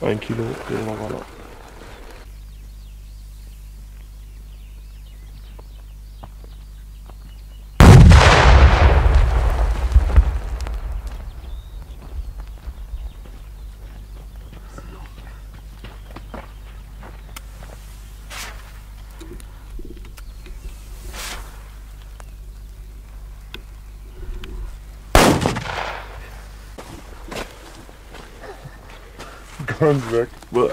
Ein Kilo Regenwalder. Grundvik. Well,